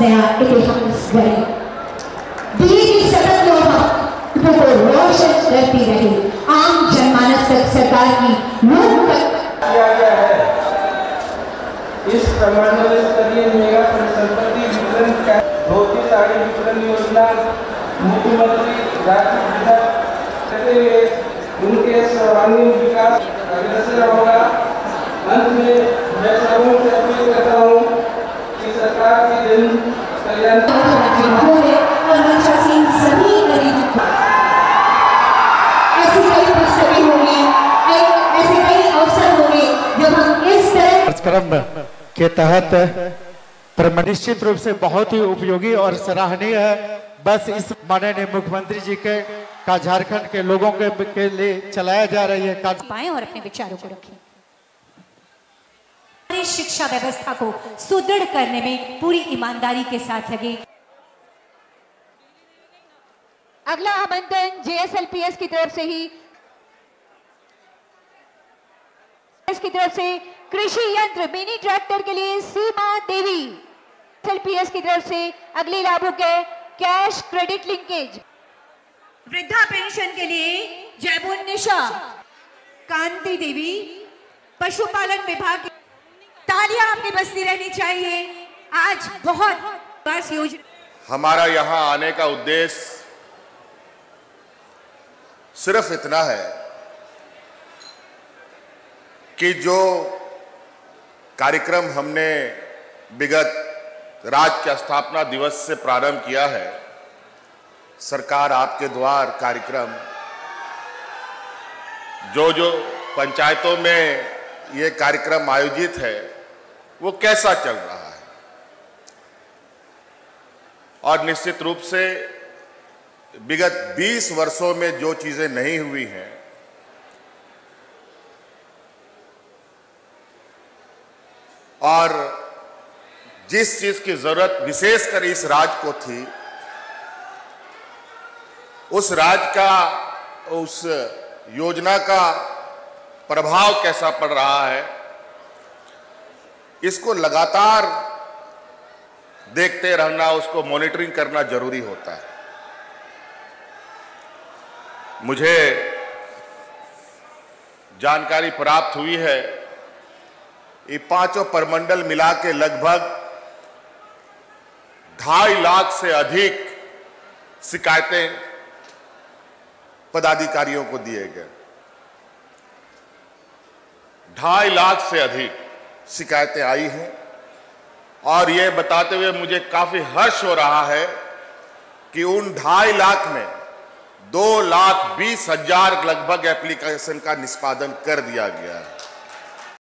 नया इतिहास गढ़े दिए की सतत लोहा को रोशन करती रही आम जनमानस तक सरकार की लोक तक किया गया है। इस प्रमंडल स्तरीय मेगा संपत्ति वितरण का धोती साड़ी वितरण योजना, मुख्यमंत्री हुए उनके सर्वांगीण विकास अग्रसर होगा। अंत में मैं सबों से अपील करता हूँ कि सरकार की जन कार्यक्रम के तहत निश्चित रूप से बहुत ही उपयोगी और सराहनीय है। बस इस माननीय मुख्यमंत्री जी के का झारखंड के लोगों के, के लिए चलाया जा रही है। पाएँ और अपने विचारों को रखें। शिक्षा व्यवस्था को सुदृढ़ करने में पूरी ईमानदारी के साथ लगे। अगला आमंत्रण जेएसएलपीएस की तरफ़ से ही। की तरफ़ से कृषि यंत्र मिनी ट्रैक्टर के लिए सीमा देवी। एसएलपीएस की तरफ़ से अगले लाभुक है कैश क्रेडिट लिंकेज। वृद्धा पेंशन के लिए जयबुन निशा। कांति देवी पशुपालन विभाग तालियाँ आपकी बसती रहनी चाहिए। आज बहुत बस योजना हमारा यहाँ आने का उद्देश्य सिर्फ़ इतना है कि जो कार्यक्रम हमने विगत राज्य के स्थापना दिवस से प्रारंभ किया है, सरकार आपके द्वार कार्यक्रम जो जो पंचायतों में ये कार्यक्रम आयोजित है वो कैसा चल रहा है? और निश्चित रूप से विगत 20 वर्षों में जो चीज़ें नहीं हुई हैं, और जिस चीज़ की ज़रूरत विशेषकर इस राज्य को थी, उस राज्य का, उस योजना का प्रभाव कैसा पड़ रहा है इसको लगातार देखते रहना, उसको मॉनिटरिंग करना ज़रूरी होता है। मुझे जानकारी प्राप्त हुई है ये पाँचों परमंडल मिला के लगभग ढाई लाख से अधिक शिकायतें पदाधिकारियों को दिए गए। ढाई लाख से अधिक शिकायतें आई हैं। और ये बताते हुए मुझे काफ़ी हर्ष हो रहा है कि उन ढाई लाख में दो लाख बीस हज़ार लगभग एप्लीकेशन का निष्पादन कर दिया गया है।